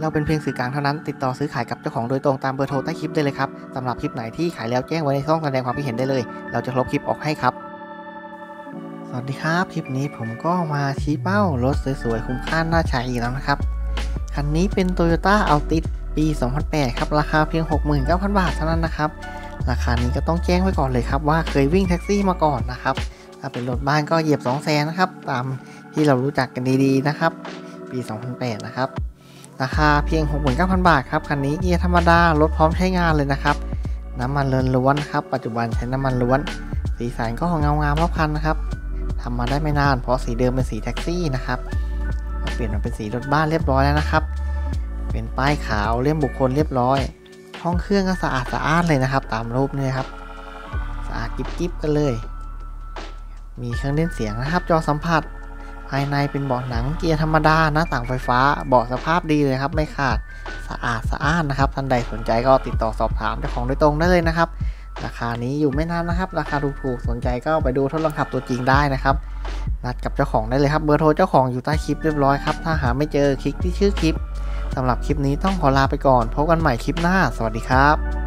เราเป็นเพียงสื่อกลางเท่านั้น ติดต่อซื้อขายกับเจ้าของโดยตรงตามเบอร์โทรใต้คลิปได้เลยครับสำหรับคลิปไหนที่ขายแล้วแจ้งไว้ในช่องแสดงความคิดเห็นได้เลย เราจะลบคลิปออกให้ครับ สวัสดีครับ คลิปนี้ผมก็มาชี้เป้ารถสวยๆคุ้มค่าน่าใช้อีกแล้วนะครับ คันนี้เป็น Toyota Altis ปี 2008 ครับ ราคาเพียง 69,000 บาทเท่านั้นนะครับ ราคานี้ก็ต้องแจ้งไว้ก่อนเลยครับว่าเคยวิ่งแท็กซี่มาก่อนนะครับ ถ้าเป็นรถบ้านก็เหยียบ2 0 0 0 0นะครับ ตามที่เรารู้จักกันดีๆนะครับ ปี 2008 นะครับ ราคาเพียง 69,000 บาทครับคันนี้เกียร์ธรรมดารถพร้อมใช้งานเลยนะครับ น้ำมันเลินล้วนครับปัจจุบันใช้น้ำมันล้วน สีสันก็ของเงางามรอบคันนะครับทำมาได้ไม่นานเพราะสีเดิมเป็นสีแท็กซี่นะครับเปลี่ยนมาเป็นสีรถบ้านเรียบร้อยแล้วนะครับ เป็นป้ายขาวเลี่ยมบุคคลเรียบร้อย ห้องเครื่องก็สะอาดสะอาดเลยนะครับ ตามรูปนี่ครับสะอาดกิ๊บๆกันเลย มีเครื่องเล่นเสียงนะครับ จอสัมผัส ภายในเป็นเบาะหนังเกียร์ธรรมดาหน้าต่างไฟฟ้าเบาะสภาพดีเลยครับ ไม่ขาดสะอาดสะอ้านนะครับท่านใดสนใจก็ติดต่อสอบถามเจ้าของโดยตรงได้เลยนะครับ ราคานี้อยู่ไม่นานนะครับ ราคาถูกๆสนใจก็ไปดูทดลองขับตัวจริงได้นะครับนัดกับเจ้าของได้เลยครับเบอร์โทรเจ้าของอยู่ใต้คลิปเรียบร้อยครับถ้าหาไม่เจอคลิกที่ชื่อคลิปสำหรับคลิปนี้ต้องขอลาไปก่อนพบกันใหม่คลิปหน้า สวัสดีครับ